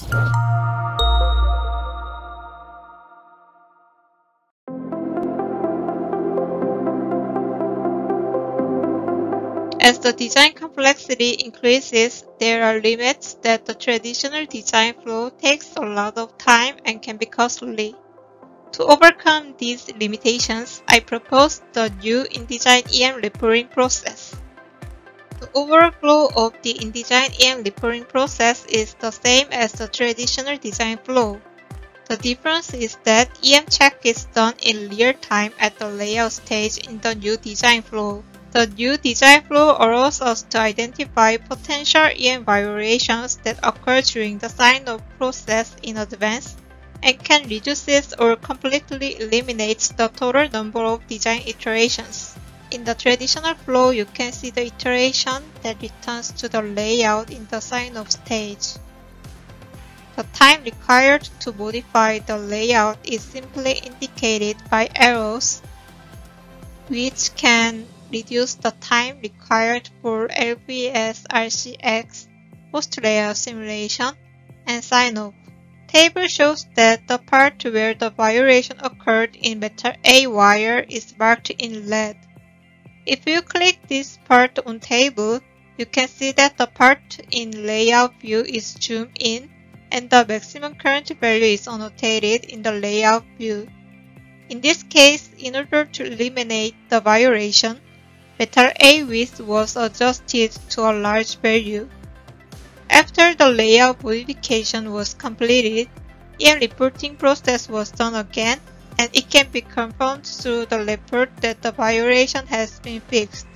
As the design complexity increases, there are limits that the traditional design flow takes a lot of time and can be costly. To overcome these limitations, I propose the new InDesign EM reporting process. The overall flow of the InDesign EM reporting process is the same as the traditional design flow. The difference is that EM check is done in real time at the layout stage in the new design flow. The new design flow allows us to identify potential EM violations that occur during the sign-off process in advance and can reduce or completely eliminate the total number of design iterations. In the traditional flow, you can see the iteration that returns to the layout in the sign-off stage. The time required to modify the layout is simply indicated by arrows, which can reduce the time required for LVS RCX, post-layout simulation, and sign-off. Table shows that the part where the violation occurred in metal A wire is marked in red. If you click this part on table, you can see that the part in layout view is zoomed in and the maximum current value is annotated in the layout view. In this case, in order to eliminate the violation, metal A width was adjusted to a large value. After the layout modification was completed, EM reporting process was done again and it can be confirmed through the report that the violation has been fixed.